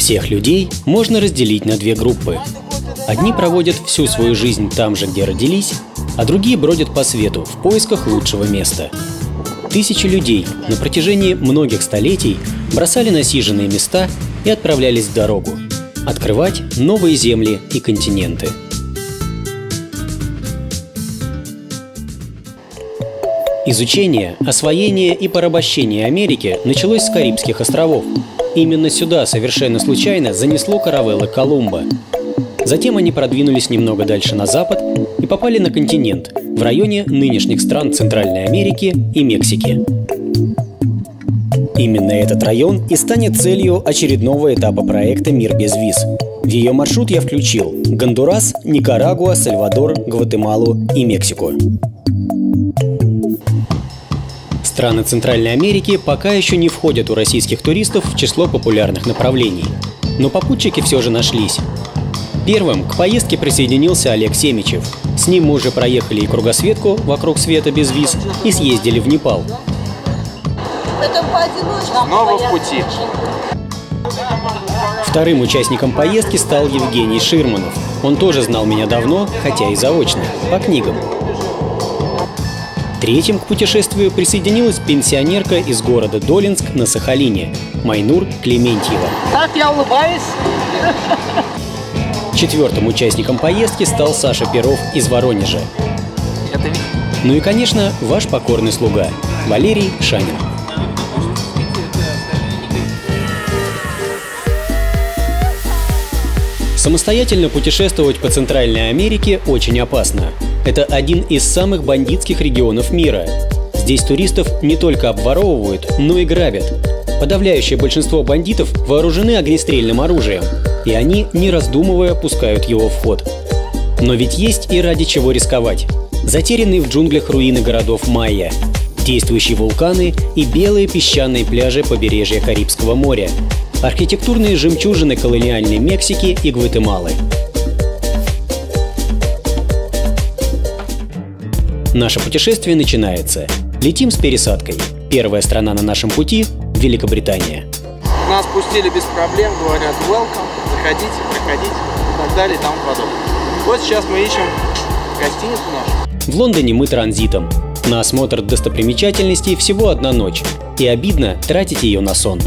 Всех людей можно разделить на две группы. Одни проводят всю свою жизнь там же, где родились, а другие бродят по свету в поисках лучшего места. Тысячи людей на протяжении многих столетий бросали насиженные места и отправлялись в дорогу – открывать новые земли и континенты. Изучение, освоение и порабощение Америки началось с Карибских островов. Именно сюда совершенно случайно занесло каравеллы Колумба. Затем они продвинулись немного дальше на запад и попали на континент, в районе нынешних стран Центральной Америки и Мексики. Именно этот район и станет целью очередного этапа проекта «Мир без виз». В ее маршрут я включил Гондурас, Никарагуа, Сальвадор, Гватемалу и Мексику. Страны Центральной Америки пока еще не входят у российских туристов в число популярных направлений. Но попутчики все же нашлись. Первым к поездке присоединился Олег Семичев. С ним мы уже проехали и кругосветку вокруг света без виз и съездили в Непал. Снова в пути. Вторым участником поездки стал Евгений Ширманов. Он тоже знал меня давно, хотя и заочно, по книгам. Третьим к путешествию присоединилась пенсионерка из города Долинск на Сахалине Майнур Клементьева. Так я улыбаюсь. Четвертым участником поездки стал Саша Перов из Воронежа. Ну и, конечно, ваш покорный слуга Валерий Шанин. Самостоятельно путешествовать по Центральной Америке очень опасно. Это один из самых бандитских регионов мира. Здесь туристов не только обворовывают, но и грабят. Подавляющее большинство бандитов вооружены огнестрельным оружием, и они, не раздумывая, пускают его в ход. Но ведь есть и ради чего рисковать. Затерянные в джунглях руины городов Майя, действующие вулканы и белые песчаные пляжи побережья Карибского моря, архитектурные жемчужины колониальной Мексики и Гватемалы. Наше путешествие начинается. Летим с пересадкой. Первая страна на нашем пути – Великобритания. Нас пустили без проблем, говорят welcome, заходите, проходите и так далее и тому подобное. Вот сейчас мы ищем гостиницу нашу. В Лондоне мы транзитом. На осмотр достопримечательностей всего одна ночь. И обидно тратить ее на сон.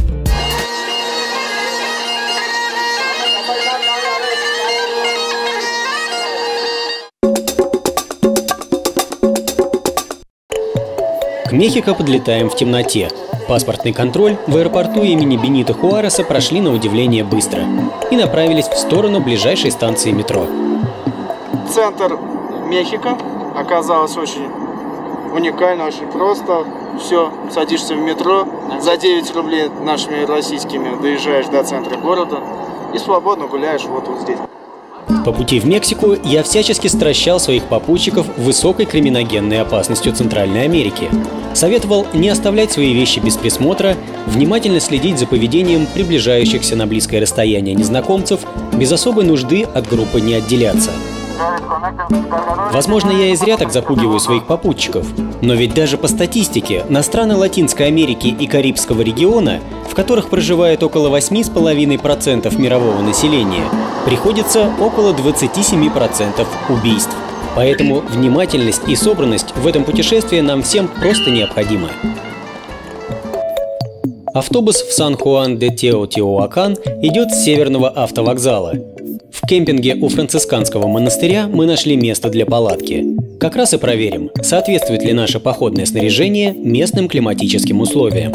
Мехико подлетаем в темноте. Паспортный контроль в аэропорту имени Бенита Хуареса прошли на удивление быстро и направились в сторону ближайшей станции метро. Центр Мехико оказалось очень уникально, очень просто. Все, садишься в метро, за 9 рублей нашими российскими доезжаешь до центра города и свободно гуляешь вот, вот здесь. По пути в Мексику я всячески стращал своих попутчиков высокой криминогенной опасностью Центральной Америки. Советовал не оставлять свои вещи без присмотра, внимательно следить за поведением приближающихся на близкое расстояние незнакомцев, без особой нужды от группы не отделяться. Возможно, я и зря так запугиваю своих попутчиков, но ведь даже по статистике на страны Латинской Америки и Карибского региона, в которых проживает около 8,5% мирового населения, приходится около 27% убийств. Поэтому внимательность и собранность в этом путешествии нам всем просто необходимы. Автобус в Сан-Хуан-де-Теотиоакан идет с северного автовокзала. В кемпинге у францисканского монастыря мы нашли место для палатки. Как раз и проверим, соответствует ли наше походное снаряжение местным климатическим условиям.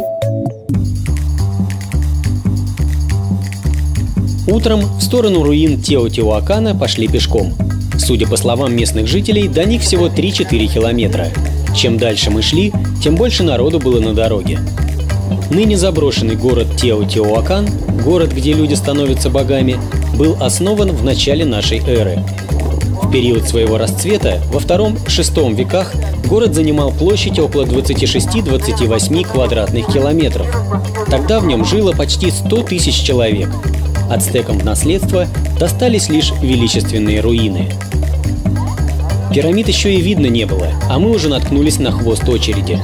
Утром в сторону руин Теотиуакана пошли пешком. Судя по словам местных жителей, до них всего 3-4 километра. Чем дальше мы шли, тем больше народу было на дороге. Ныне заброшенный город Теотиуакан, город, где люди становятся богами, был основан в начале нашей эры. В период своего расцвета, во втором-шестом веках, город занимал площадь около 26-28 квадратных километров. Тогда в нем жило почти 100 тысяч человек. Ацтекам в наследство достались лишь величественные руины. Пирамид еще и видно не было, а мы уже наткнулись на хвост очереди.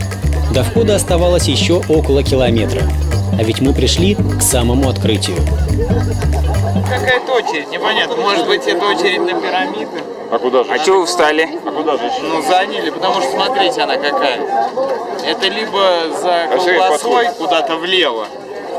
До входа оставалось еще около километра. А ведь мы пришли к самому открытию. Какая-то очередь, непонятно. Может быть, это очередь на пирамиды? А куда же? А чего вы встали? А куда же? Ну, заняли, потому что смотрите, она какая. Это либо за А колбасой куда-то влево,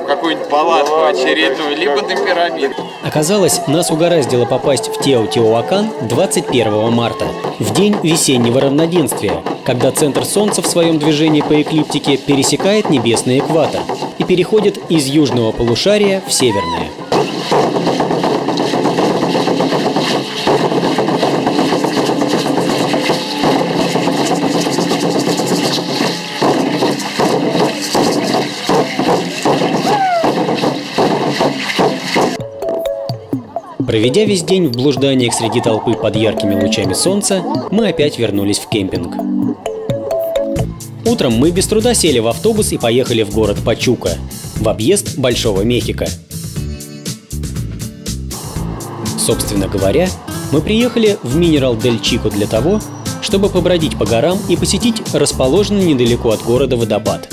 в какую-нибудь палатку очередную, либо на пирамиду. Оказалось, нас угораздило попасть в Теотиуакан 21 марта, в день весеннего равноденствия, когда центр Солнца в своем движении по эклиптике пересекает небесный экватор и переходит из южного полушария в северное. Проведя весь день в блужданиях среди толпы под яркими лучами солнца, мы опять вернулись в кемпинг. Утром мы без труда сели в автобус и поехали в город Пачука, в объезд Большого Мехико. Собственно говоря, мы приехали в Минерал Дель Чико для того, чтобы побродить по горам и посетить расположенный недалеко от города водопад.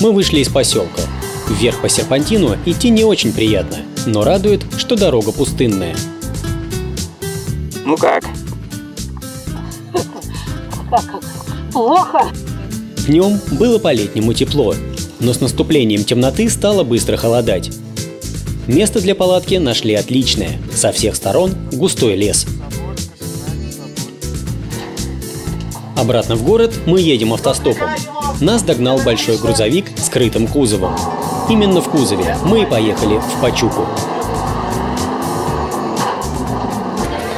Мы вышли из поселка. Вверх по серпантину идти не очень приятно, но радует, что дорога пустынная. Ну как? Плохо. Днем было по-летнему тепло, но с наступлением темноты стало быстро холодать. Место для палатки нашли отличное. Со всех сторон густой лес. Обратно в город мы едем автостопом. Нас догнал большой грузовик с крытым кузовом. Именно в кузове мы и поехали в Пачуку.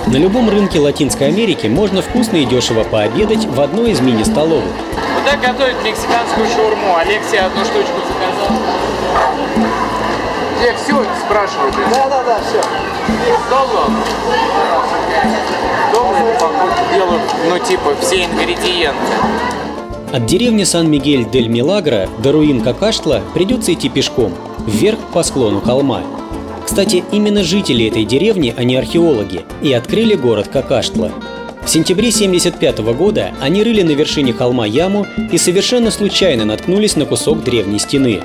На любом рынке Латинской Америки можно вкусно и дешево пообедать в одной из мини-столовых. Вот так готовят мексиканскую шаурму. Алексей одну штучку заказал. Где все спрашивают? Да, да, да, все. Дома? Дома это, походу, делают, ну, типа, все ингредиенты. От деревни Сан-Мигель-дель-Милагро до руин Какаштла придется идти пешком, вверх по склону холма. Кстати, именно жители этой деревни, а не археологи, и открыли город Какаштла. В сентябре 1975 года они рыли на вершине холма яму и совершенно случайно наткнулись на кусок древней стены.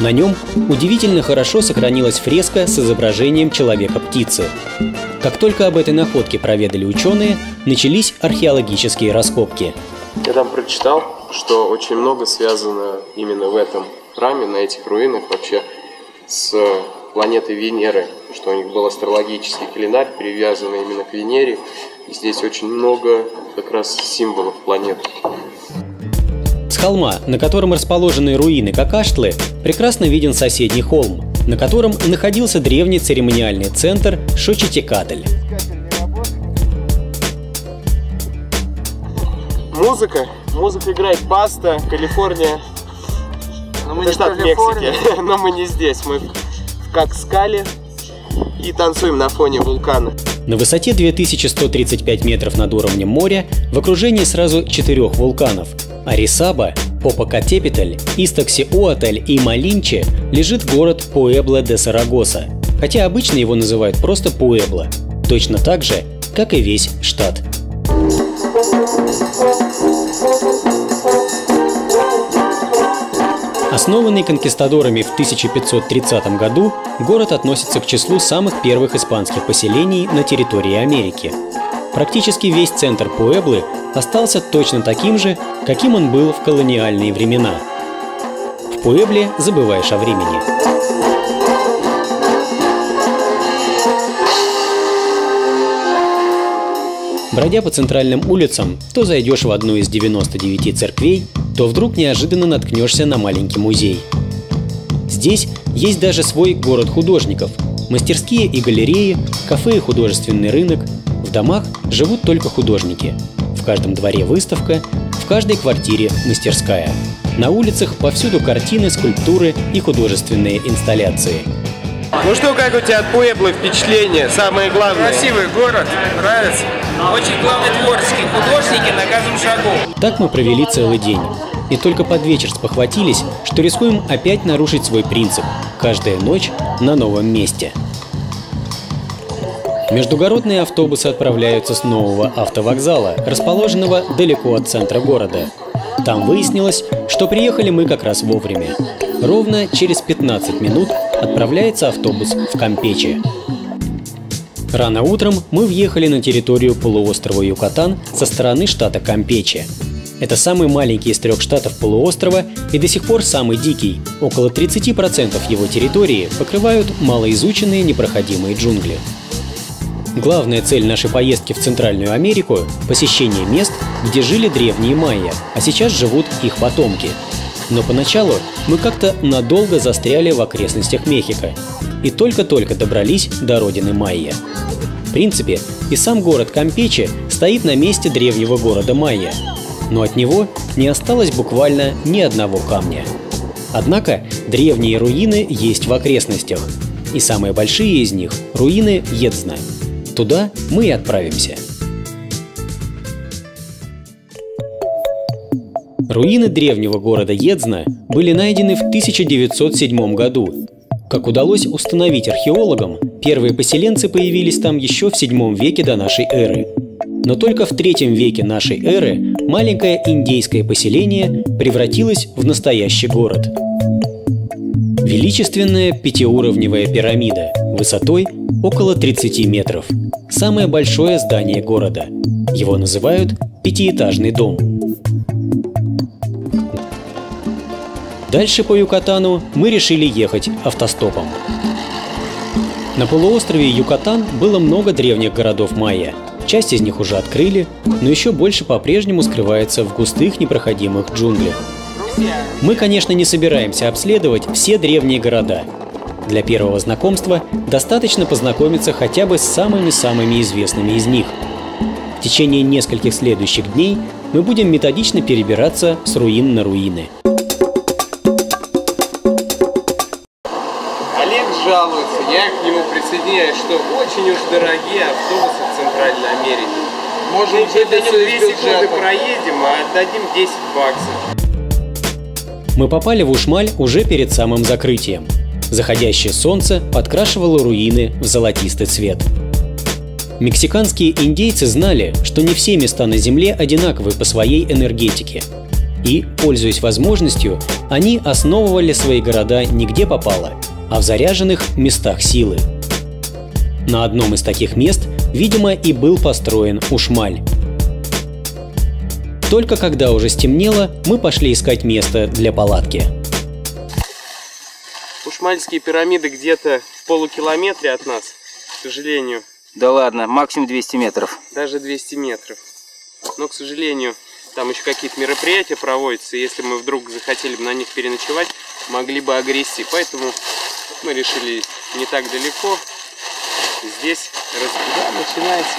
На нем удивительно хорошо сохранилась фреска с изображением человека-птицы. Как только об этой находке проведали ученые, начались археологические раскопки. Я там прочитал, что очень много связано именно в этом храме, на этих руинах вообще с планетой Венеры, что у них был астрологический календарь, привязанный именно к Венере. И здесь очень много как раз символов планет. С холма, на котором расположены руины Какаштлы, прекрасно виден соседний холм, на котором находился древний церемониальный центр Шочетекатль. Музыка. Музыка играет Баста, Калифорния. Но мы Это не штат в. Мексики, но мы не здесь. Мы как скале и танцуем на фоне вулкана. На высоте 2135 метров над уровнем моря в окружении сразу четырех вулканов – Арисаба, Попокатепетель, Истоксиуатль и Малинче лежит город Пуэбло де Сарагоса, хотя обычно его называют просто Пуэбло, точно так же, как и весь штат. Основанный конкистадорами в 1530 году, город относится к числу самых первых испанских поселений на территории Америки. Практически весь центр Пуэблы остался точно таким же, каким он был в колониальные времена. В Пуэбле забываешь о времени. Бродя по центральным улицам, то зайдешь в одну из 99 церквей, то вдруг неожиданно наткнешься на маленький музей. Здесь есть даже свой город художников, мастерские и галереи, кафе и художественный рынок. В домах живут только художники. В каждом дворе выставка, в каждой квартире мастерская. На улицах повсюду картины, скульптуры и художественные инсталляции. Ну что, как у тебя от Пуэблы впечатление? Самое главное. Красивый город, нравится. Очень главное творческие художники на каждом шагу. Так мы провели целый день. И только под вечер спохватились, что рискуем опять нарушить свой принцип – каждая ночь на новом месте. Междугородные автобусы отправляются с нового автовокзала, расположенного далеко от центра города. Там выяснилось, что приехали мы как раз вовремя. ровно через 15 минут отправляется автобус в Кампече. Рано утром мы въехали на территорию полуострова Юкатан со стороны штата Кампече. Это самый маленький из трех штатов полуострова и до сих пор самый дикий. Около 30% его территории покрывают малоизученные непроходимые джунгли. Главная цель нашей поездки в Центральную Америку – посещение мест, где жили древние майя, а сейчас живут их потомки. Но поначалу мы как-то надолго застряли в окрестностях Мехико и только-только добрались до родины майя. В принципе, и сам город Кампече стоит на месте древнего города майя, но от него не осталось буквально ни одного камня. Однако древние руины есть в окрестностях, и самые большие из них – руины Едзна – Туда мы и отправимся. Руины древнего города Едзна были найдены в 1907 году. Как удалось установить археологам, первые поселенцы появились там еще в 7 веке до нашей эры. Но только в третьем веке нашей эры маленькое индейское поселение превратилось в настоящий город. Величественная пятиуровневая пирамида высотой около 30 метров. Самое большое здание города. Его называют пятиэтажный дом. Дальше по Юкатану мы решили ехать автостопом. На полуострове Юкатан было много древних городов майя. Часть из них уже открыли, но еще больше по-прежнему скрывается в густых непроходимых джунглях. Мы, конечно, не собираемся обследовать все древние города, для первого знакомства достаточно познакомиться хотя бы с самыми-самыми известными из них. В течение нескольких следующих дней мы будем методично перебираться с руин на руины. Олег жалуется, я к нему присоединяюсь, что очень уж дорогие автобусы в Центральной Америке. Можем Мы него 2 секунды проедем, а отдадим 10 баксов. Мы попали в Ушмаль уже перед самым закрытием. Заходящее солнце подкрашивало руины в золотистый цвет. Мексиканские индейцы знали, что не все места на Земле одинаковы по своей энергетике. И, пользуясь возможностью, они основывали свои города не где попало, а в заряженных местах силы. На одном из таких мест, видимо, и был построен Ушмаль. Только когда уже стемнело, мы пошли искать место для палатки. Ушмальские пирамиды где-то в полукилометре от нас, к сожалению. Да ладно, максимум 200 метров. Даже 200 метров. Но, к сожалению, там еще какие-то мероприятия проводятся, и если мы вдруг захотели бы на них переночевать, могли бы агрессии. Поэтому мы решили не так далеко. Здесь раз... да, начинается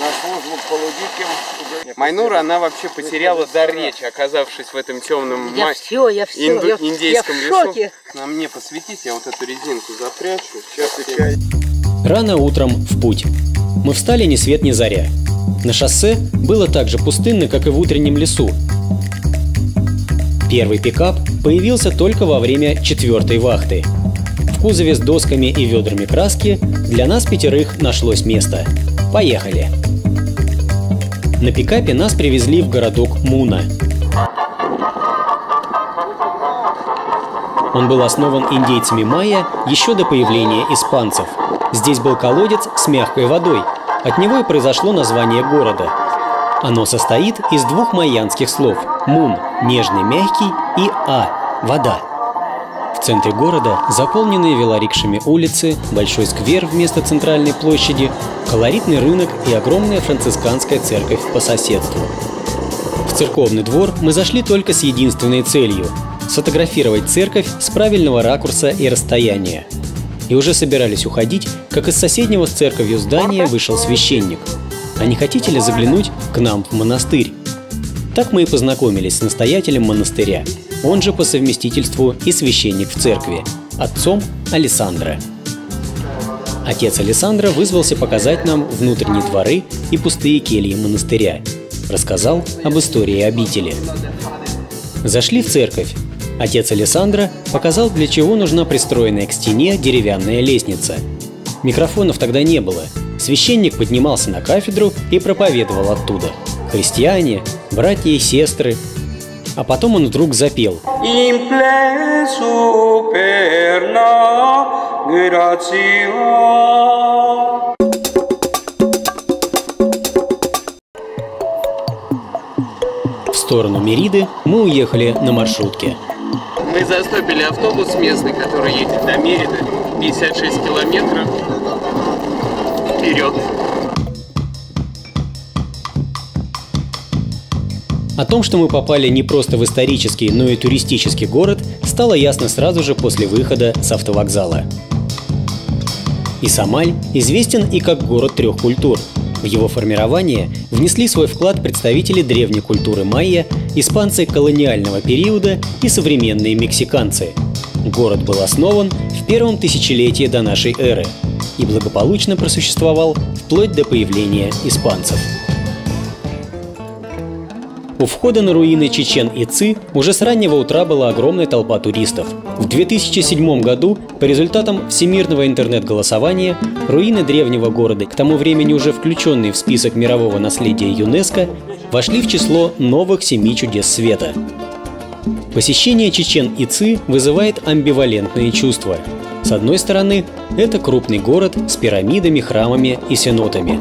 на службу к полудиким. Майнура, она вообще потеряла дар речи, оказавшись в этом темном Я все, я все, инду... я, индейском я в шоке. лесу. На мне посветить, я вот эту резинку запрячу. Сейчас я... Рано утром в путь. Мы встали ни свет ни заря. На шоссе было так же пустынно, как и в утреннем лесу. Первый пикап появился только во время четвертой вахты. В кузове с досками и ведрами краски для нас пятерых нашлось место. Поехали! На пикапе нас привезли в городок Муна. Он был основан индейцами майя еще до появления испанцев. Здесь был колодец с мягкой водой. От него и произошло название города. Оно состоит из двух майянских слов «мун» – нежный, мягкий и «а» – вода. В центре города заполненные велорикшами улицы, большой сквер вместо центральной площади, колоритный рынок и огромная францисканская церковь по соседству. В церковный двор мы зашли только с единственной целью – сфотографировать церковь с правильного ракурса и расстояния. И уже собирались уходить, как из соседнего с церковью здания вышел священник. А не хотите ли заглянуть к нам в монастырь? Так мы и познакомились с настоятелем монастыря, он же по совместительству и священник в церкви, отцом Александра. Отец Александра вызвался показать нам внутренние дворы и пустые кельи монастыря. Рассказал об истории обители. Зашли в церковь. Отец Александра показал, для чего нужна пристроенная к стене деревянная лестница. Микрофонов тогда не было. Священник поднимался на кафедру и проповедовал оттуда. Христиане, братья и сестры. А потом он вдруг запел. В сторону Мериды мы уехали на маршрутке. Мы застопили автобус местный, который едет до Мериды, 56 километров вперед. О том, что мы попали не просто в исторический, но и туристический город, стало ясно сразу же после выхода с автовокзала. Исамаль известен и как город трех культур. В его формирование внесли свой вклад представители древней культуры майя, испанцы колониального периода и современные мексиканцы. Город был основан в первом тысячелетии до нашей эры и благополучно просуществовал вплоть до появления испанцев. У входа на руины Чечен-Ицы уже с раннего утра была огромная толпа туристов. В 2007 году по результатам всемирного интернет-голосования руины древнего города, к тому времени уже включенные в список мирового наследия ЮНЕСКО, вошли в число новых семи чудес света. Посещение Чечен-Ицы вызывает амбивалентные чувства. С одной стороны, это крупный город с пирамидами, храмами и сенотами,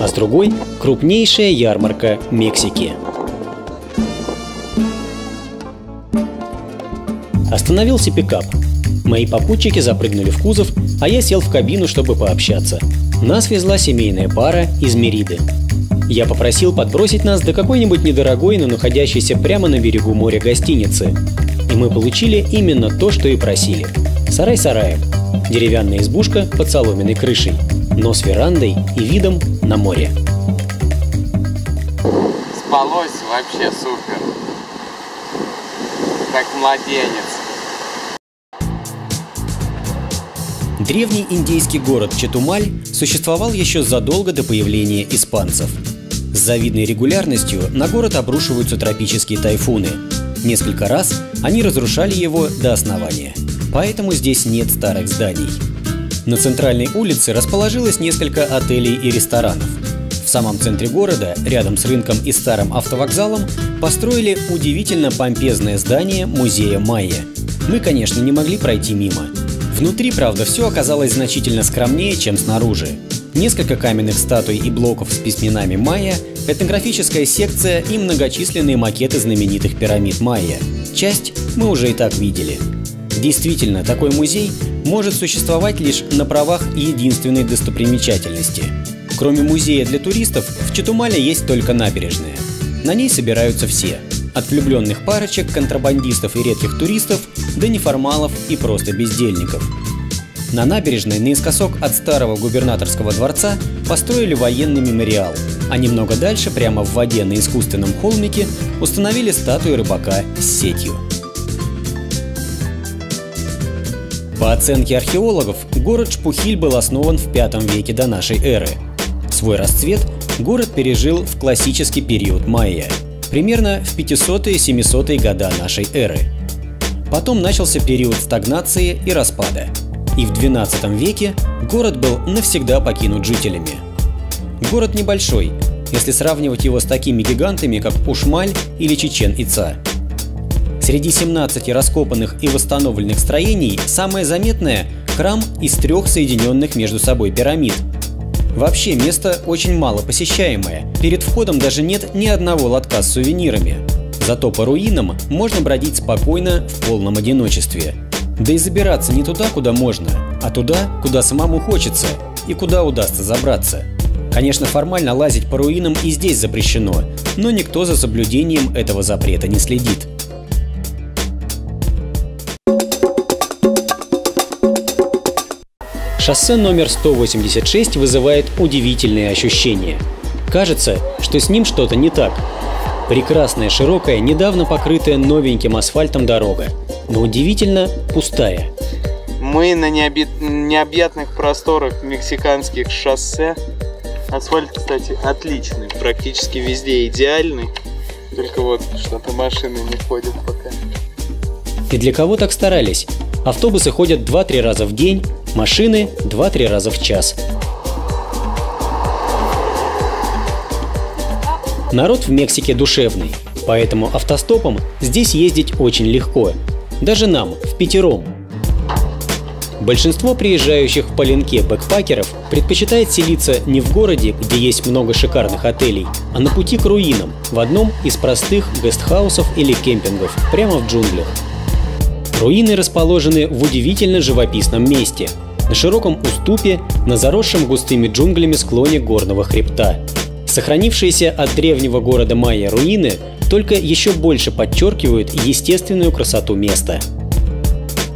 а с другой – крупнейшая ярмарка Мексики – Остановился пикап. Мои попутчики запрыгнули в кузов, а я сел в кабину, чтобы пообщаться. Нас везла семейная пара из Мериды. Я попросил подбросить нас до какой-нибудь недорогой, но находящейся прямо на берегу моря гостиницы. И мы получили именно то, что и просили. Сарай сараем. Деревянная избушка под соломенной крышей, но с верандой и видом на море. Спалось вообще супер. Как младенец. Древний индейский город Четумаль существовал еще задолго до появления испанцев. С завидной регулярностью на город обрушиваются тропические тайфуны. Несколько раз они разрушали его до основания. Поэтому здесь нет старых зданий. На центральной улице расположилось несколько отелей и ресторанов. В самом центре города, рядом с рынком и старым автовокзалом, построили удивительно помпезное здание музея Майя. Мы, конечно, не могли пройти мимо – Внутри, правда, все оказалось значительно скромнее, чем снаружи. Несколько каменных статуй и блоков с письменами майя, этнографическая секция и многочисленные макеты знаменитых пирамид майя. Часть мы уже и так видели. Действительно, такой музей может существовать лишь на правах единственной достопримечательности. Кроме музея для туристов, в Читумале есть только набережная. На ней собираются все – от влюбленных парочек, контрабандистов и редких туристов до неформалов и просто бездельников. На набережной наискосок от старого губернаторского дворца построили военный мемориал, а немного дальше, прямо в воде на искусственном холмике, установили статую рыбака с сетью. По оценке археологов, город Шпухиль был основан в V веке до нашей эры. Свой расцвет город пережил в классический период майя – примерно в 500-700 года нашей эры. Потом начался период стагнации и распада. И в 12 веке город был навсегда покинут жителями. Город небольшой, если сравнивать его с такими гигантами, как Ушмаль или Чечен-Ица. Среди 17 раскопанных и восстановленных строений самое заметное – храм из трех соединенных между собой пирамид – Вообще, место очень мало посещаемое. Перед входом даже нет ни одного лотка с сувенирами. Зато по руинам можно бродить спокойно в полном одиночестве. Да и забираться не туда, куда можно, а туда, куда самому хочется и куда удастся забраться. Конечно, формально лазить по руинам и здесь запрещено, но никто за соблюдением этого запрета не следит. Шоссе номер 186 вызывает удивительные ощущения. Кажется, что с ним что-то не так. Прекрасная, широкая, недавно покрытая новеньким асфальтом дорога, но удивительно пустая. Мы на необи... необъятных просторах мексиканских шоссе. Асфальт, кстати, отличный, практически везде идеальный. Только вот что-то машины не ходят пока. И для кого так старались? Автобусы ходят 2-3 раза в день, машины 2-3 раза в час. Народ в Мексике душевный. Поэтому автостопом здесь ездить очень легко. Даже нам, в пятером. Большинство приезжающих в Поленке бэкпакеров предпочитает селиться не в городе, где есть много шикарных отелей, а на пути к руинам, в одном из простых гестхаусов или кемпингов, прямо в джунглях. Руины расположены в удивительно живописном месте, на широком уступе на заросшем густыми джунглями склоне горного хребта. Сохранившиеся от древнего города Майя руины только еще больше подчеркивают естественную красоту места.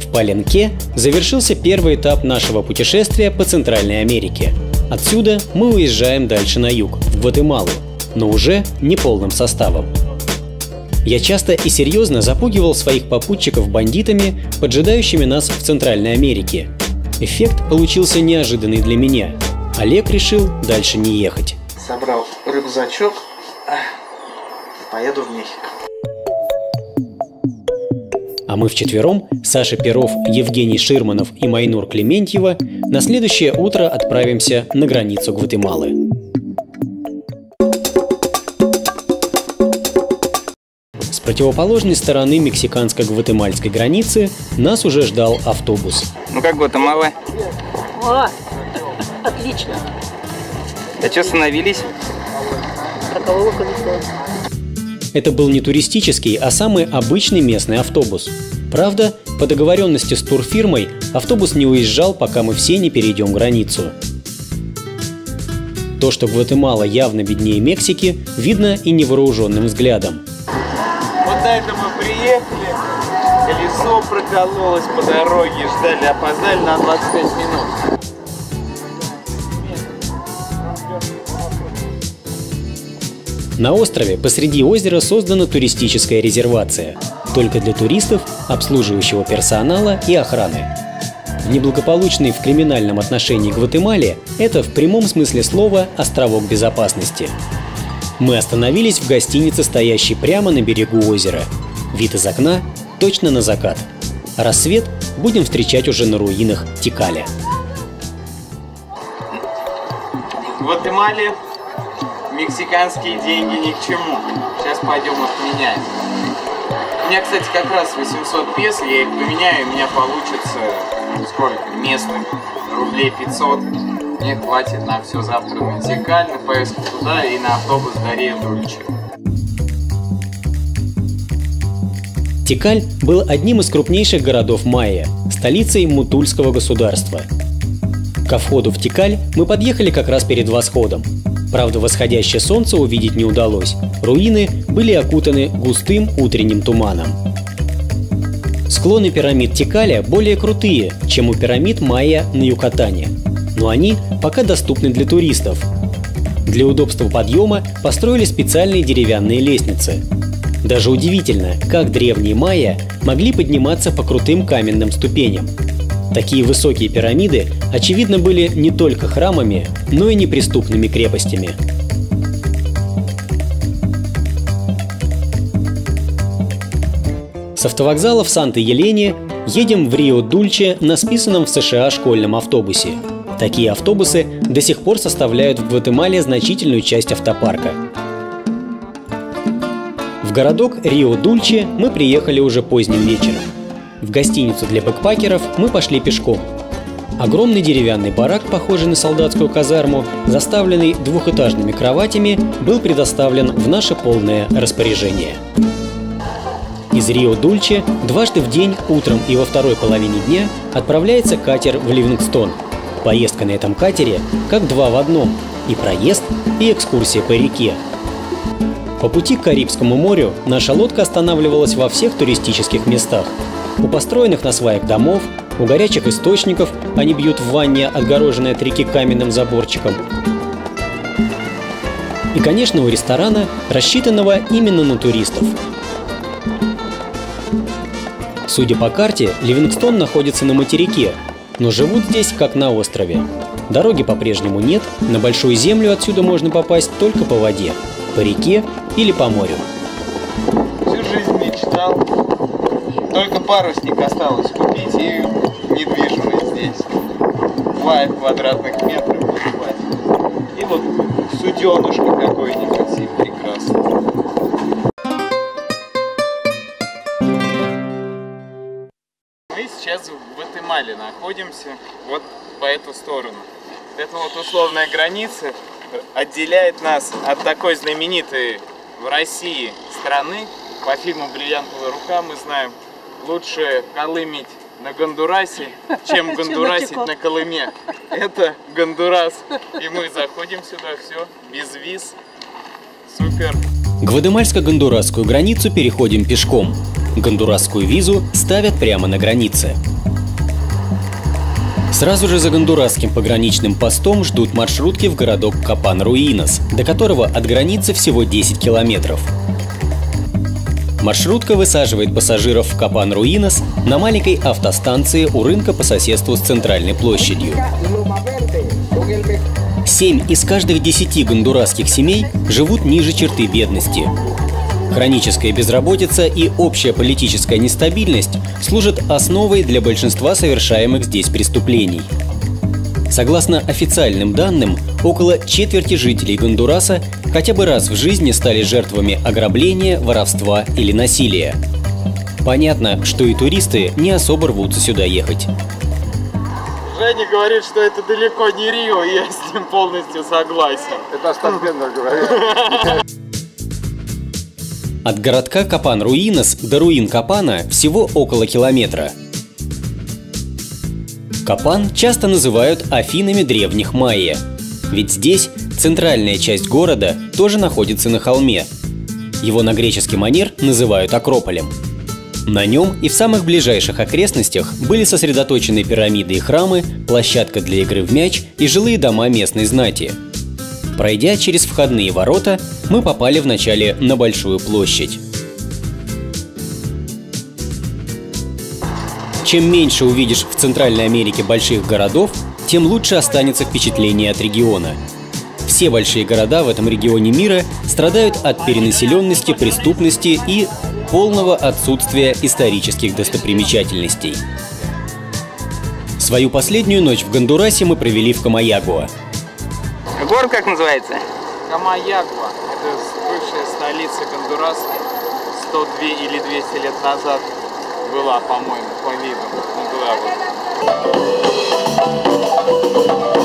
В Паленке завершился первый этап нашего путешествия по Центральной Америке. Отсюда мы уезжаем дальше на юг, в Гватемалу, но уже не полным составом. Я часто и серьезно запугивал своих попутчиков бандитами, поджидающими нас в Центральной Америке. Эффект получился неожиданный для меня. Олег решил дальше не ехать. Собрал рюкзачок, поеду в Мехико. А мы вчетвером, Саша Перов, Евгений Ширманов и Майнур Клементьева, на следующее утро отправимся на границу Гватемалы. Противоположной стороны мексиканско-гватемальской границы нас уже ждал автобус. Ну как Гватемала? О, отлично. А что остановились? Это был не туристический, а самый обычный местный автобус. Правда, по договоренности с турфирмой автобус не уезжал, пока мы все не перейдем границу. То, что Гватемала явно беднее Мексики, видно и невооруженным взглядом. Вот на это мы приехали, колесо прокололось по дороге, ждали, опоздали на 25 минут. На острове посреди озера создана туристическая резервация. Только для туристов, обслуживающего персонала и охраны. В неблагополучной в криминальном отношении Гватемале это в прямом смысле слова островок безопасности. Мы остановились в гостинице, стоящей прямо на берегу озера. Вид из окна точно на закат. Рассвет будем встречать уже на руинах Тикаля. В Гватемале мексиканские деньги ни к чему. Сейчас пойдем их менять. У меня, кстати, как раз 800 песо, я их поменяю, и у меня получится сколько? Местных рублей 500. Мне хватит на все завтра на Тикаль, на поездку туда и на автобус до Рио Дульче. Тикаль был одним из крупнейших городов Майя, столицей Мутульского государства. Ко входу в Тикаль мы подъехали как раз перед восходом. Правда, восходящее солнце увидеть не удалось. Руины были окутаны густым утренним туманом. Склоны пирамид Тикаля более крутые, чем у пирамид Майя на Юкатане, но они пока доступны для туристов. Для удобства подъема построили специальные деревянные лестницы. Даже удивительно, как древние майя могли подниматься по крутым каменным ступеням. Такие высокие пирамиды, очевидно, были не только храмами, но и неприступными крепостями. С автовокзала в Санта-Елене едем в Рио-Дульче на списанном в США школьном автобусе. Такие автобусы до сих пор составляют в Гватемале значительную часть автопарка. В городок Рио-Дульче мы приехали уже поздним вечером. В гостиницу для бэкпакеров мы пошли пешком. Огромный деревянный барак, похожий на солдатскую казарму, заставленный двухэтажными кроватями, был предоставлен в наше полное распоряжение. Из Рио-Дульче дважды в день, утром и во второй половине дня, отправляется катер в Ливингстон. Поездка на этом катере как два в одном – и проезд, и экскурсия по реке. По пути к Карибскому морю наша лодка останавливалась во всех туристических местах. У построенных на сваях домов, у горячих источников они бьют в ванне, отгороженной от реки каменным заборчиком. И, конечно, у ресторана, рассчитанного именно на туристов. Судя по карте, Ливингстон находится на материке, но живут здесь как на острове. Дороги по-прежнему нет, на Большую Землю отсюда можно попасть только по воде, по реке или по морю. Всю жизнь мечтал, только парусник осталось купить и недвижимость здесь. Два квадратных метра покупать. И вот суденушка какой-нибудь и прекрасно. Мы сейчас в Гватемале находимся, вот по эту сторону. Это вот условная граница отделяет нас от такой знаменитой в России страны. По фильму «Бриллиантовая рука» мы знаем, лучше колымить на Гондурасе, чем гондурасить на Колыме. Это Гондурас. И мы заходим сюда, все, без виз. Супер. Гватемальско-гондурасскую границу переходим пешком. Гондурасскую визу ставят прямо на границе. Сразу же за гондурасским пограничным постом ждут маршрутки в городок Капан-Руинос, до которого от границы всего 10 километров. Маршрутка высаживает пассажиров в Капан-Руинос на маленькой автостанции у рынка по соседству с центральной площадью. Семь из каждых десяти гондурасских семей живут ниже черты бедности. Хроническая безработица и общая политическая нестабильность служат основой для большинства совершаемых здесь преступлений. Согласно официальным данным, около четверти жителей Гондураса хотя бы раз в жизни стали жертвами ограбления, воровства или насилия. Понятно, что и туристы не особо рвутся сюда ехать. Женя говорит, что это далеко не Рио, и я с ним полностью согласен. Это Астамбендер говорит. От городка Капан-Руинос до руин Капана всего около километра. Капан часто называют Афинами древних майя, ведь здесь центральная часть города тоже находится на холме. Его на греческий манер называют Акрополем. На нем и в самых ближайших окрестностях были сосредоточены пирамиды и храмы, площадка для игры в мяч и жилые дома местной знати – Пройдя через входные ворота, мы попали вначале на Большую площадь. Чем меньше увидишь в Центральной Америке больших городов, тем лучше останется впечатление от региона. Все большие города в этом регионе мира страдают от перенаселенности, преступности и полного отсутствия исторических достопримечательностей. Свою последнюю ночь в Гондурасе мы провели в Камаягуа – Город как называется? Камаягва. Это бывшая столица Гондураса. 102 или 200 лет назад была, по-моему, по виду. Ну, туда вот.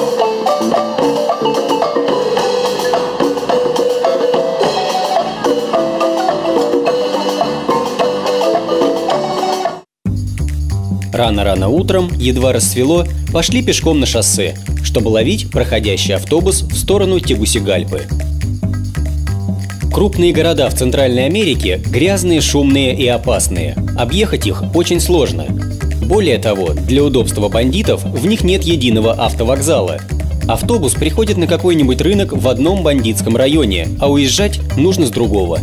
Рано-рано утром, едва рассвело, пошли пешком на шоссе, чтобы ловить проходящий автобус в сторону Тегусигальпы. Крупные города в Центральной Америке грязные, шумные и опасные. Объехать их очень сложно. Более того, для удобства бандитов в них нет единого автовокзала. Автобус приходит на какой-нибудь рынок в одном бандитском районе, а уезжать нужно с другого.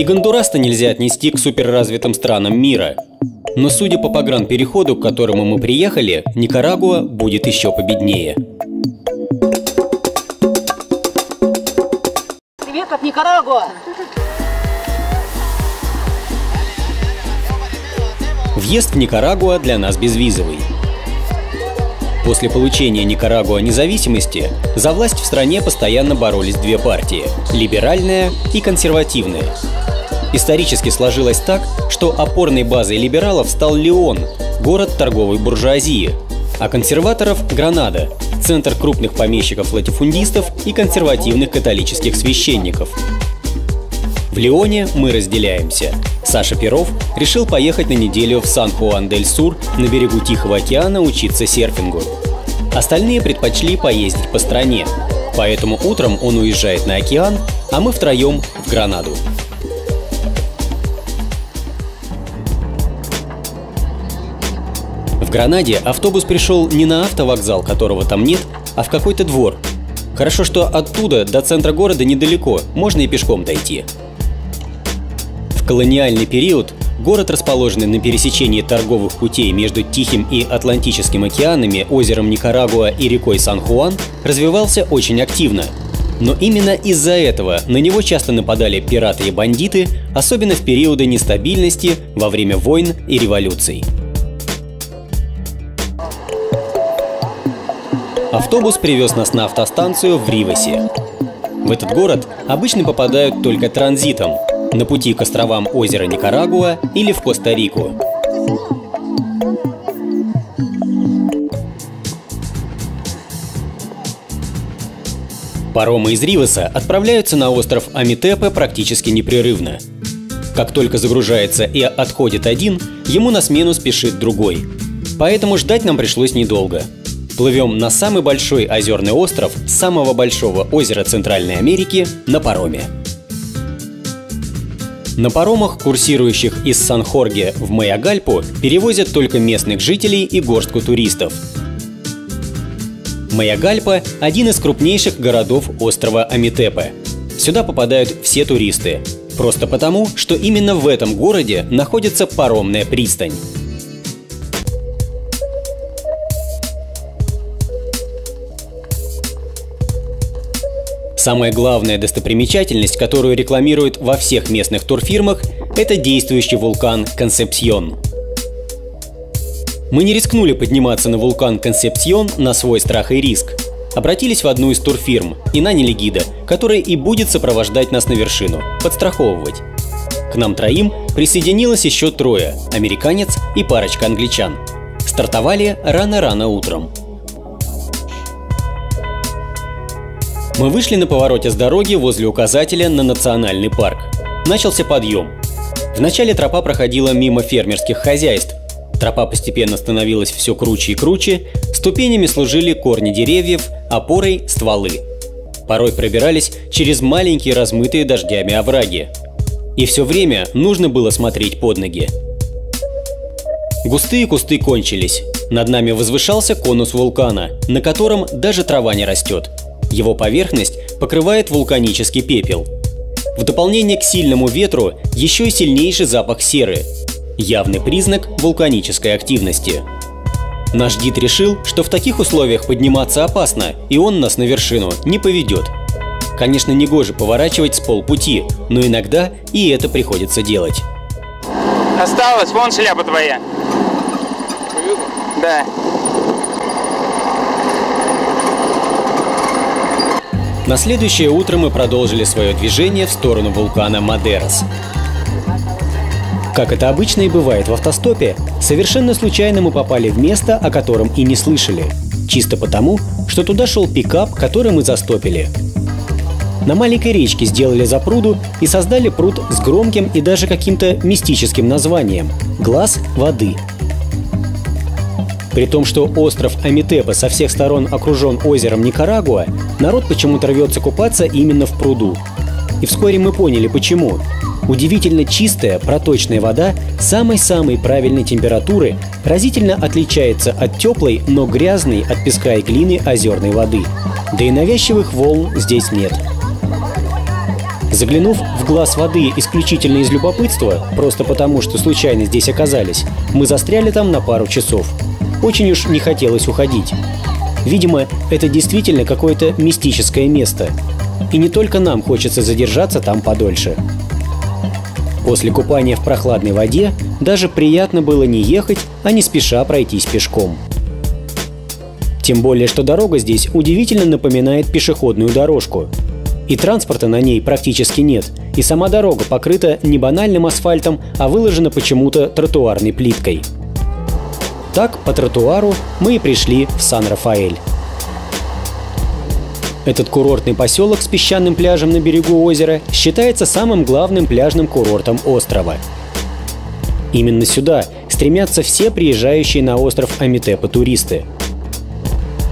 И Гондурас-то нельзя отнести к суперразвитым странам мира. Но судя по погранпереходу, к которому мы приехали, Никарагуа будет еще победнее. Привет от Никарагуа! Въезд в Никарагуа для нас безвизовый. После получения Никарагуа независимости за власть в стране постоянно боролись две партии – либеральная и консервативная. Исторически сложилось так, что опорной базой либералов стал Леон, город торговой буржуазии, а консерваторов – Гранада, центр крупных помещиков-латифундистов и консервативных католических священников. В Лионе мы разделяемся. Саша Перов решил поехать на неделю в Сан-Хуан-дель-Сур на берегу Тихого океана учиться серфингу. Остальные предпочли поездить по стране, поэтому утром он уезжает на океан, а мы втроем в Гранаду. Гранаде автобус пришел не на автовокзал, которого там нет, а в какой-то двор. Хорошо, что оттуда до центра города недалеко, можно и пешком дойти. В колониальный период город, расположенный на пересечении торговых путей между Тихим и Атлантическим океанами, озером Никарагуа и рекой Сан-Хуан, развивался очень активно. Но именно из-за этого на него часто нападали пираты и бандиты, особенно в периоды нестабильности, во время войн и революций. Автобус привез нас на автостанцию в Ривасе. В этот город обычно попадают только транзитом на пути к островам озера Никарагуа или в Коста-Рику. Паромы из Риваса отправляются на остров Амитепе практически непрерывно. Как только загружается и отходит один, ему на смену спешит другой. Поэтому ждать нам пришлось недолго. Плывем на самый большой озерный остров самого большого озера Центральной Америки на пароме. На паромах, курсирующих из Сан-Хорге в Майагальпу, перевозят только местных жителей и горстку туристов – Маягальпа – один из крупнейших городов острова Амитепе. Сюда попадают все туристы. Просто потому, что именно в этом городе находится паромная пристань. Самая главная достопримечательность, которую рекламируют во всех местных турфирмах, это действующий вулкан Консепсьон. Мы не рискнули подниматься на вулкан Консепсьон на свой страх и риск. Обратились в одну из турфирм и наняли гида, который и будет сопровождать нас на вершину, подстраховывать. К нам троим присоединилось еще трое – американец и парочка англичан. Стартовали рано-рано утром. Мы вышли на повороте с дороги возле указателя на национальный парк. Начался подъем. Вначале тропа проходила мимо фермерских хозяйств, Тропа постепенно становилась все круче и круче, ступенями служили корни деревьев, опорой – стволы. Порой пробирались через маленькие размытые дождями овраги. И все время нужно было смотреть под ноги. Густые кусты кончились. Над нами возвышался конус вулкана, на котором даже трава не растет. Его поверхность покрывает вулканический пепел. В дополнение к сильному ветру еще и сильнейший запах серы, явный признак вулканической активности. Наш гид решил, что в таких условиях подниматься опасно, и он нас на вершину не поведет. Конечно, не гоже поворачивать с полпути, но иногда и это приходится делать. Осталось, вон шляпа твоя. Да. На следующее утро мы продолжили свое движение в сторону вулкана Мадерас. Как это обычно и бывает в автостопе, совершенно случайно мы попали в место, о котором и не слышали. Чисто потому, что туда шел пикап, который мы застопили. На маленькой речке сделали запруду и создали пруд с громким и даже каким-то мистическим названием – «Глаз воды». При том, что остров Амитепа со всех сторон окружен озером Никарагуа, народ почему-то рвется купаться именно в пруду. И вскоре мы поняли, почему. Удивительно чистая, проточная вода самой-самой правильной температуры разительно отличается от теплой, но грязной от песка и глины озерной воды. Да и навязчивых волн здесь нет. Заглянув в глаз воды исключительно из любопытства, просто потому, что случайно здесь оказались, мы застряли там на пару часов. Очень уж не хотелось уходить. Видимо, это действительно какое-то мистическое место. И не только нам хочется задержаться там подольше. После купания в прохладной воде даже приятно было не ехать, а не спеша пройтись пешком. Тем более, что дорога здесь удивительно напоминает пешеходную дорожку. И транспорта на ней практически нет, и сама дорога покрыта не банальным асфальтом, а выложена почему-то тротуарной плиткой. Так, по тротуару мы и пришли в Сан-Рафаэль. Этот курортный поселок с песчаным пляжем на берегу озера считается самым главным пляжным курортом острова. Именно сюда стремятся все приезжающие на остров Амитепа туристы.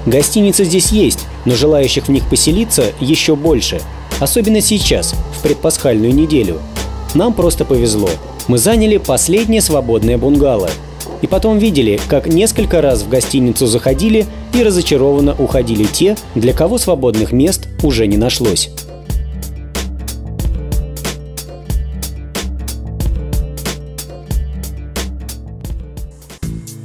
Гостиницы здесь есть, но желающих в них поселиться еще больше, особенно сейчас, в предпасхальную неделю. Нам просто повезло. Мы заняли последнее свободное бунгало – и потом видели, как несколько раз в гостиницу заходили и разочарованно уходили те, для кого свободных мест уже не нашлось.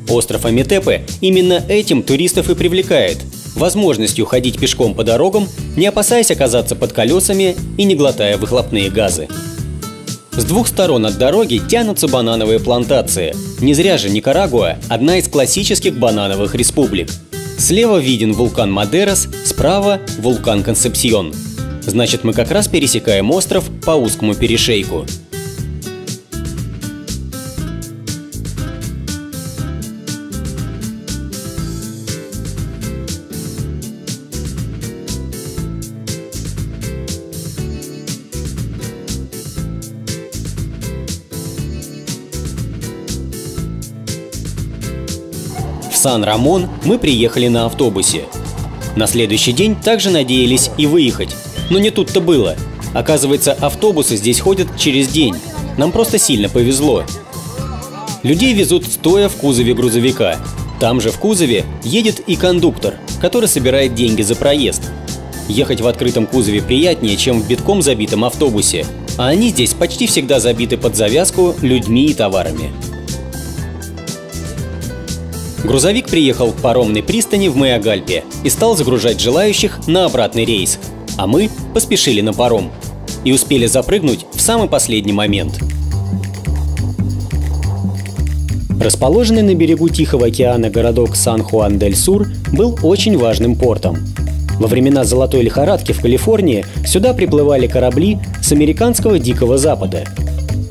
Остров Амитепе именно этим туристов и привлекает – возможностью ходить пешком по дорогам, не опасаясь оказаться под колесами и не глотая выхлопные газы. С двух сторон от дороги тянутся банановые плантации. Не зря же Никарагуа – одна из классических банановых республик. Слева виден вулкан Мадерас, справа – вулкан Консепсион. Значит, мы как раз пересекаем остров по узкому перешейку. Сан-Рамон мы приехали на автобусе. На следующий день также надеялись и выехать, но не тут-то было. Оказывается, автобусы здесь ходят через день. Нам просто сильно повезло. Людей везут стоя в кузове грузовика. Там же в кузове едет и кондуктор, который собирает деньги за проезд. Ехать в открытом кузове приятнее, чем в битком забитом автобусе, а они здесь почти всегда забиты под завязку людьми и товарами. Грузовик приехал к паромной пристани в Маягальпе и стал загружать желающих на обратный рейс, а мы поспешили на паром и успели запрыгнуть в самый последний момент. Расположенный на берегу Тихого океана городок Сан-Хуан-дель-Сур был очень важным портом. Во времена золотой лихорадки в Калифорнии сюда приплывали корабли с американского Дикого Запада.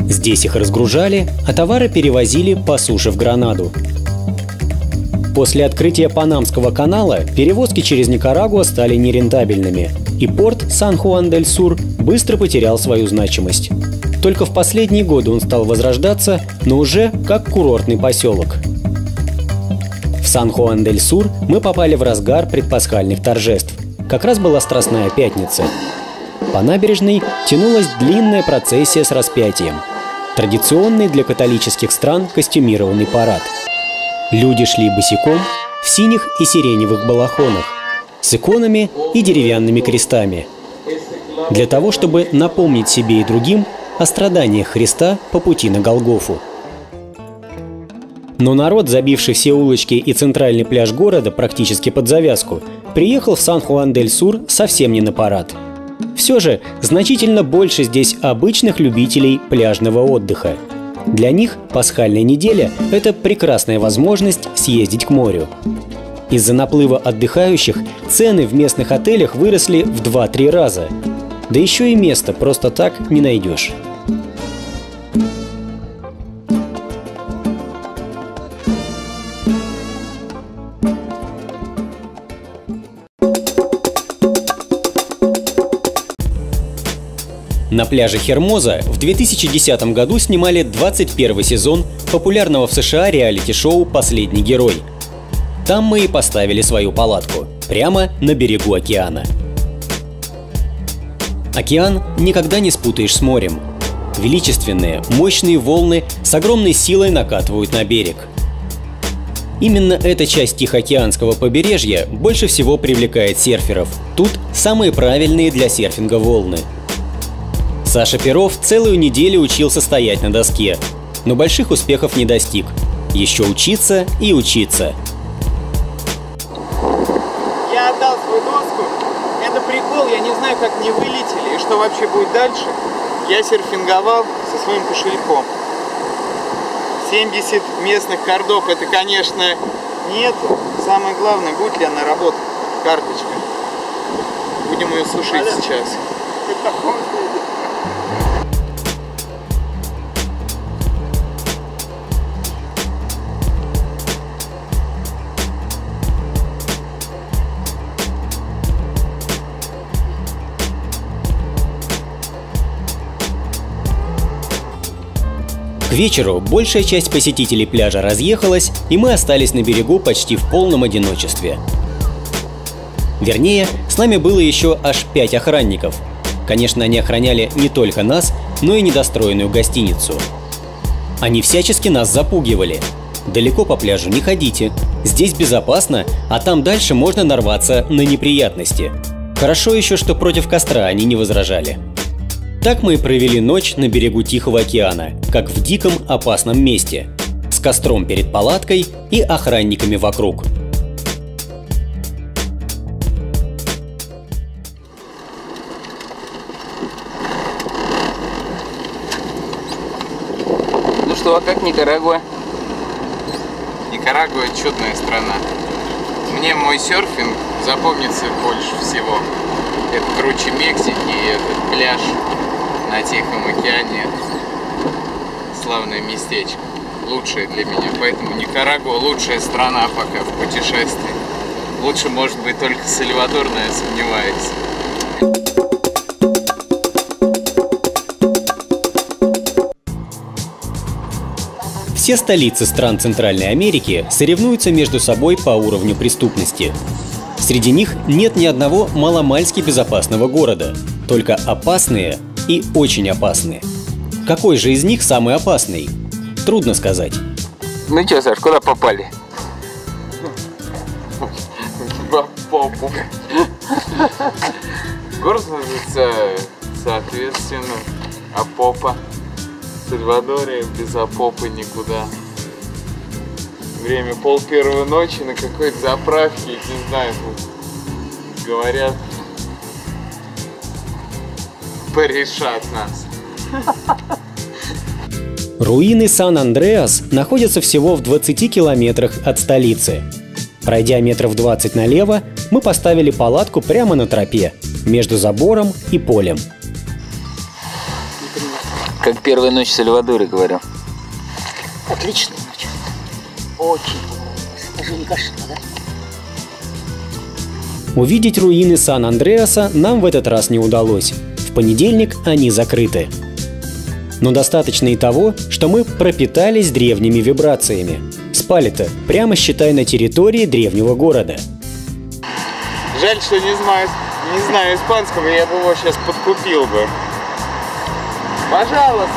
Здесь их разгружали, а товары перевозили по суше в Гранаду. После открытия Панамского канала перевозки через Никарагуа стали нерентабельными, и порт Сан-Хуан-дель-Сур быстро потерял свою значимость. Только в последние годы он стал возрождаться, но уже как курортный поселок. В Сан-Хуан-дель-Сур мы попали в разгар предпасхальных торжеств. Как раз была Страстная Пятница. По набережной тянулась длинная процессия с распятием. Традиционный для католических стран костюмированный парад – Люди шли босиком в синих и сиреневых балахонах, с иконами и деревянными крестами. Для того, чтобы напомнить себе и другим о страданиях Христа по пути на Голгофу. Но народ, забивший все улочки и центральный пляж города практически под завязку, приехал в Сан-Хуан-дель-Сур совсем не на парад. Все же значительно больше здесь обычных любителей пляжного отдыха – для них пасхальная неделя – это прекрасная возможность съездить к морю. Из-за наплыва отдыхающих цены в местных отелях выросли в 2-3 раза. Да еще и место просто так не найдешь. На пляже Хермоза в 2010 году снимали 21 сезон популярного в США реалити-шоу «Последний герой». Там мы и поставили свою палатку, прямо на берегу океана. Океан никогда не спутаешь с морем. Величественные, мощные волны с огромной силой накатывают на берег. Именно эта часть Тихоокеанского побережья больше всего привлекает серферов. Тут самые правильные для серфинга волны – Саша Перов целую неделю учился стоять на доске, но больших успехов не достиг. Еще учиться и учиться. Я отдал свою доску. Это прикол, я не знаю, как мне вылетели и что вообще будет дальше. Я серфинговал со своим кошельком. 70 местных кардов, это, конечно, нет. Самое главное, будет ли она работать, карточка. Будем ее сушить сейчас. К вечеру большая часть посетителей пляжа разъехалась, и мы остались на берегу почти в полном одиночестве. Вернее, с нами было еще аж пять охранников. Конечно, они охраняли не только нас, но и недостроенную гостиницу. Они всячески нас запугивали. Далеко по пляжу не ходите. Здесь безопасно, а там дальше можно нарваться на неприятности. Хорошо еще, что против костра они не возражали. Так мы и провели ночь на берегу Тихого океана, как в диком опасном месте, с костром перед палаткой и охранниками вокруг. Ну что, а как Никарагуа? Никарагуа чудная страна. Мне мой серфинг запомнится больше всего. Это круче Мексики, и этот пляж на Тихом океане. Славное местечко. Лучшее для меня. Поэтому Никарагуа лучшая страна пока в путешествии. Лучше может быть только Сальвадор, сомневаюсь. Все столицы стран Центральной Америки соревнуются между собой по уровню преступности. Среди них нет ни одного маломальски безопасного города, только опасные и очень опасные. Какой же из них самый опасный? Трудно сказать. Ну что, Саш, куда попали? Попу. Город называется, соответственно, Апопа. В Сальвадоре без Апопы никуда. Время пол первой ночи на какой-то заправке, не знаю, говорят, порешат нас. Руины Сан-Андреас находятся всего в 20 километрах от столицы. Пройдя метров 20 налево, мы поставили палатку прямо на тропе, между забором и полем. Как первая ночь в Сальвадоре, говорю. Отличная ночь. Очень понравилось. Даже не кашляно, да? Увидеть руины Сан-Андреаса нам в этот раз не удалось. В понедельник они закрыты. Но достаточно и того, что мы пропитались древними вибрациями. Спали-то прямо считай на территории древнего города. Жаль, что не знаю, не знаю испанского, я бы его сейчас подкупил бы. Пожалуйста.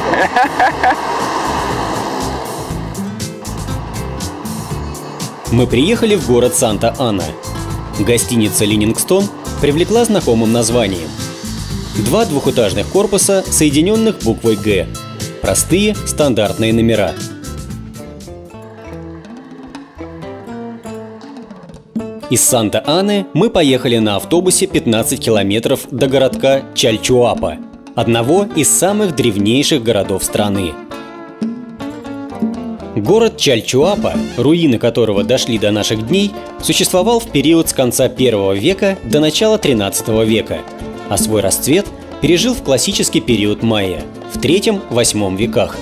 Мы приехали в город Санта-Ана. Гостиница «Ленингстон» привлекла знакомым названием. Два двухэтажных корпуса, соединенных буквой «Г». Простые, стандартные номера. Из Санта-Аны мы поехали на автобусе 15 километров до городка Чальчуапа, одного из самых древнейших городов страны. Город Чальчуапа, руины которого дошли до наших дней, существовал в период с конца первого века до начала 13 века, а свой расцвет пережил в классический период майя в третьем-восьмом веках.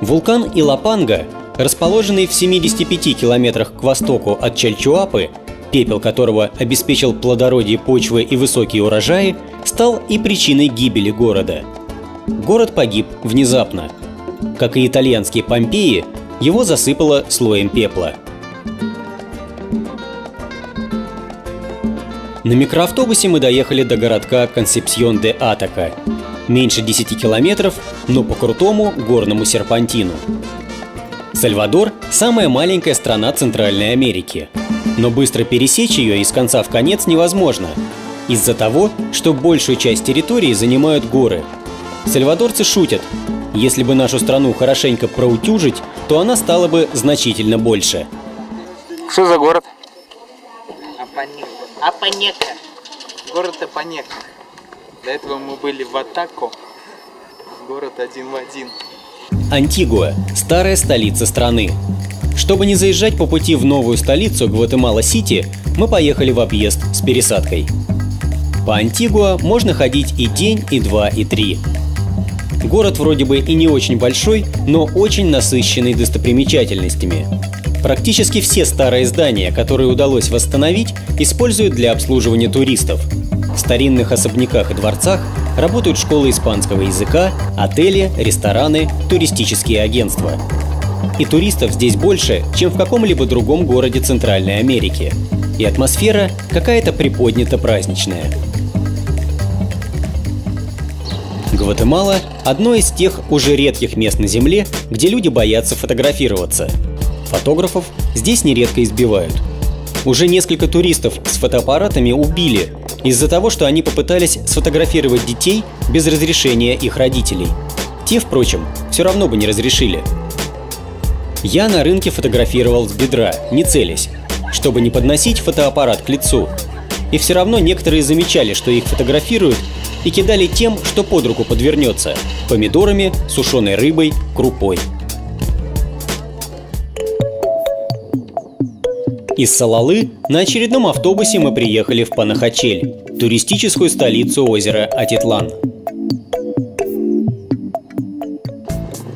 Вулкан Илапанга, расположенный в 75 километрах к востоку от Чальчуапы, пепел которого обеспечил плодородие почвы и высокие урожаи, стал и причиной гибели города. Город погиб внезапно. Как и итальянские Помпеи, его засыпало слоем пепла. На микроавтобусе мы доехали до городка Консепсьон де Атака. Меньше 10 километров, но по крутому горному серпантину. Сальвадор – самая маленькая страна Центральной Америки. Но быстро пересечь ее из конца в конец невозможно. Из-за того, что большую часть территории занимают горы. Сальвадорцы шутят. Если бы нашу страну хорошенько проутюжить, то она стала бы значительно больше. Что за город? Апанека. Апанека. Город Апанека. До этого мы были в Атако. Город один в один. Антигуа – старая столица страны. Чтобы не заезжать по пути в новую столицу Гватемала-Сити, мы поехали в объезд с пересадкой. По Антигуа можно ходить и день, и два, и три. Город вроде бы и не очень большой, но очень насыщенный достопримечательностями. Практически все старые здания, которые удалось восстановить, используют для обслуживания туристов. В старинных особняках и дворцах работают школы испанского языка, отели, рестораны, туристические агентства. И туристов здесь больше, чем в каком-либо другом городе Центральной Америки. И атмосфера какая-то приподнята праздничная. Гватемала – одно из тех уже редких мест на Земле, где люди боятся фотографироваться. Фотографов здесь нередко избивают. Уже несколько туристов с фотоаппаратами убили из-за того, что они попытались сфотографировать детей без разрешения их родителей. Те, впрочем, все равно бы не разрешили. Я на рынке фотографировал с бедра, не целясь, чтобы не подносить фотоаппарат к лицу. И все равно некоторые замечали, что их фотографируют, и кидали тем, что под руку подвернется – помидорами, сушеной рыбой, крупой. Из Салалы на очередном автобусе мы приехали в Панахачель, туристическую столицу озера Атитлан.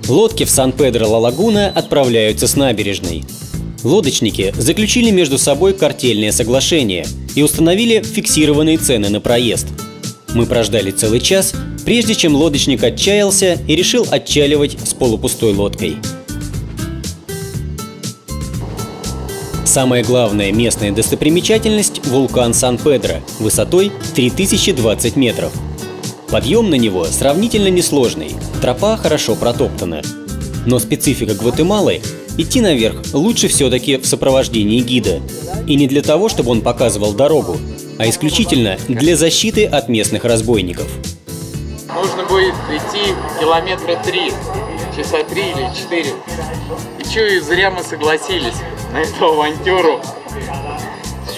Лодки в Сан-Педро-Ла-Лагуна отправляются с набережной. Лодочники заключили между собой картельное соглашение и установили фиксированные цены на проезд. Мы прождали целый час, прежде чем лодочник отчаялся и решил отчаливать с полупустой лодкой. Самая главная местная достопримечательность – вулкан Сан-Педро высотой 3020 метров. Подъем на него сравнительно несложный, тропа хорошо протоптана. Но специфика Гватемалы – идти наверх лучше все-таки в сопровождении гида. И не для того, чтобы он показывал дорогу, а исключительно для защиты от местных разбойников. Нужно будет идти километра три, часа три или четыре. И и зря мы согласились на эту авантюру.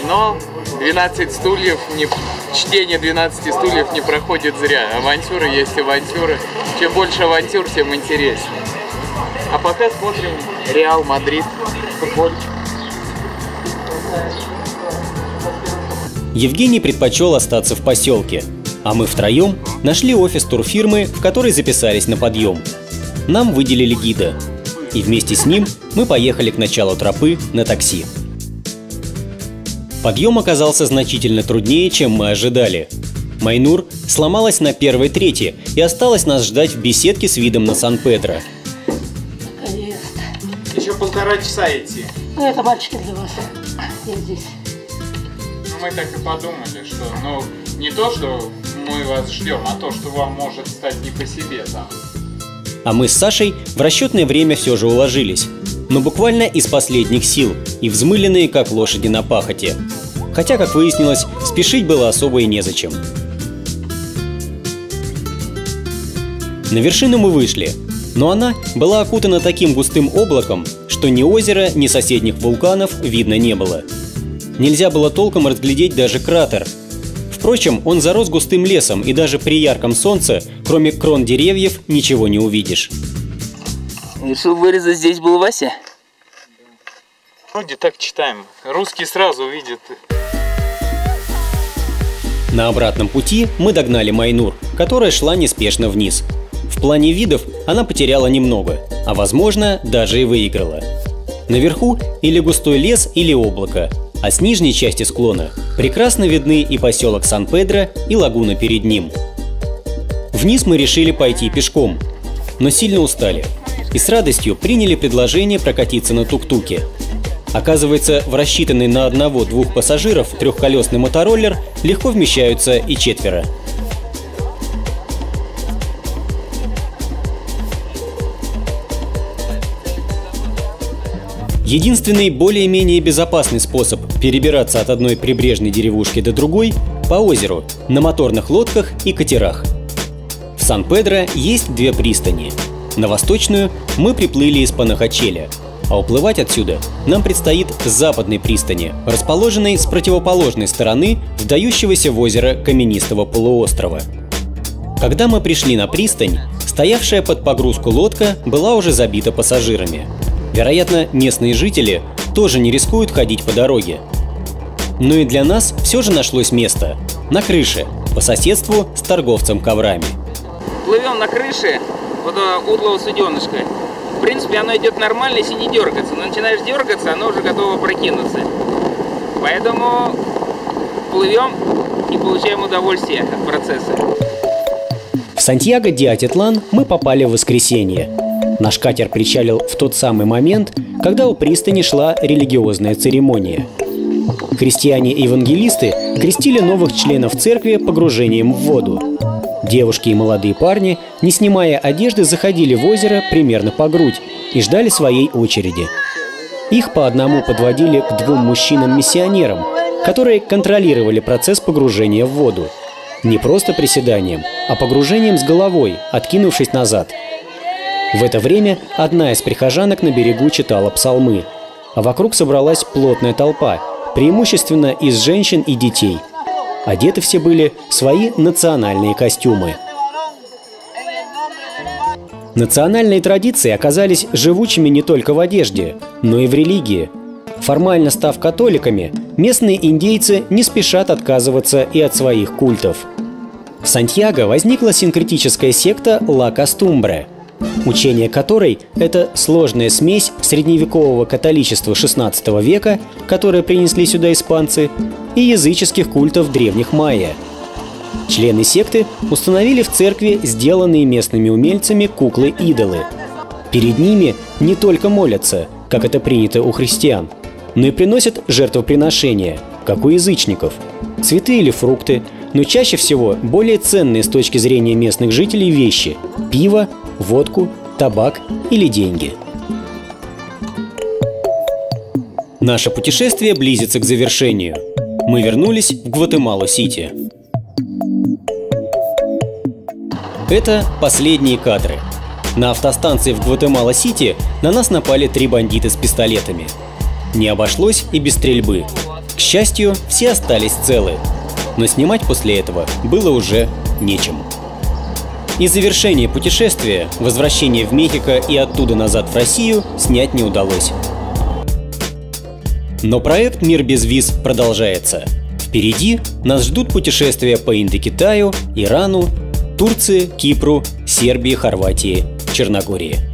Но 12 стульев, не, чтение 12 стульев не проходит зря. Авантюры есть авантюры. Чем больше авантюр, тем интереснее. А пока смотрим Реал Мадрид, футбольчик. Евгений предпочел остаться в поселке, а мы втроем нашли офис турфирмы, в которой записались на подъем. Нам выделили гида, и вместе с ним мы поехали к началу тропы на такси. Подъем оказался значительно труднее, чем мы ожидали. Майнур сломалась на первой трети и осталась нас ждать в беседке с видом на Сан-Педро. Наконец-то. Еще полтора часа идти. Ну, это мальчики для вас. Я здесь. Ну, мы так и подумали, что, ну, не то, что мы вас ждем, а то, что вам может стать не по себе там. А мы с Сашей в расчетное время все же уложились. Но буквально из последних сил и взмыленные, как лошади на пахоте. Хотя, как выяснилось, спешить было особо и незачем. На вершину мы вышли, но она была окутана таким густым облаком, что ни озера, ни соседних вулканов видно не было. Нельзя было толком разглядеть даже кратер. Впрочем, он зарос густым лесом, и даже при ярком солнце, кроме крон деревьев, ничего не увидишь. Решил вырезать здесь был Вася? Вроде так читаем. Русский сразу видит. На обратном пути мы догнали Майнур, которая шла неспешно вниз. В плане видов она потеряла немного, а возможно даже и выиграла. Наверху или густой лес, или облако, а с нижней части склона прекрасно видны и поселок Сан-Педро, и лагуна перед ним. Вниз мы решили пойти пешком, но сильно устали и с радостью приняли предложение прокатиться на тук-туке. Оказывается, в рассчитанный на одного-двух пассажиров трехколесный мотороллер легко вмещаются и четверо. Единственный более-менее безопасный способ перебираться от одной прибрежной деревушки до другой – по озеру, на моторных лодках и катерах. В Сан-Педро есть две пристани. На восточную мы приплыли из Панахачеля, а уплывать отсюда нам предстоит с западной пристани, расположенной с противоположной стороны вдающегося в озеро каменистого полуострова. Когда мы пришли на пристань, стоявшая под погрузку лодка была уже забита пассажирами. Вероятно, местные жители тоже не рискуют ходить по дороге. Но и для нас все же нашлось место – на крыше, по соседству с торговцем коврами. плывем на крыше вот этого утлого суденышка. В принципе, оно идет нормально, если не дергаться. Но начинаешь дергаться, оно уже готово прокинуться. Поэтому плывем и получаем удовольствие от процесса. В Сантьяго де Атитлан мы попали в воскресенье. Наш катер причалил в тот самый момент, когда у пристани шла религиозная церемония. Христиане-евангелисты крестили новых членов церкви погружением в воду. Девушки и молодые парни, не снимая одежды, заходили в озеро примерно по грудь и ждали своей очереди. Их по одному подводили к двум мужчинам-миссионерам, которые контролировали процесс погружения в воду. Не просто приседанием, а погружением с головой, откинувшись назад. В это время одна из прихожанок на берегу читала псалмы, а вокруг собралась плотная толпа, преимущественно из женщин и детей. Одеты все были в свои национальные костюмы. Национальные традиции оказались живучими не только в одежде, но и в религии. Формально став католиками, местные индейцы не спешат отказываться и от своих культов. В Сантьяго возникла синкретическая секта Ла Кастумбре, учение которой – это сложная смесь средневекового католичества XVI века, которое принесли сюда испанцы, и языческих культов древних майя. Члены секты установили в церкви сделанные местными умельцами куклы-идолы. Перед ними не только молятся, как это принято у христиан, но и приносят жертвоприношения, как у язычников, цветы или фрукты, но чаще всего более ценные с точки зрения местных жителей вещи – пиво, водку, табак или деньги. Наше путешествие близится к завершению. Мы вернулись в Гватемалу-Сити. Это последние кадры. На автостанции в Гватемала-Сити на нас напали три бандита с пистолетами. Не обошлось и без стрельбы. К счастью, все остались целы. Но снимать после этого было уже нечем. И завершение путешествия, возвращение в Мехико и оттуда назад в Россию снять не удалось. Но проект «Мир без виз» продолжается. Впереди нас ждут путешествия по Индокитаю, Ирану, Турции, Кипру, Сербии, Хорватии, Черногории.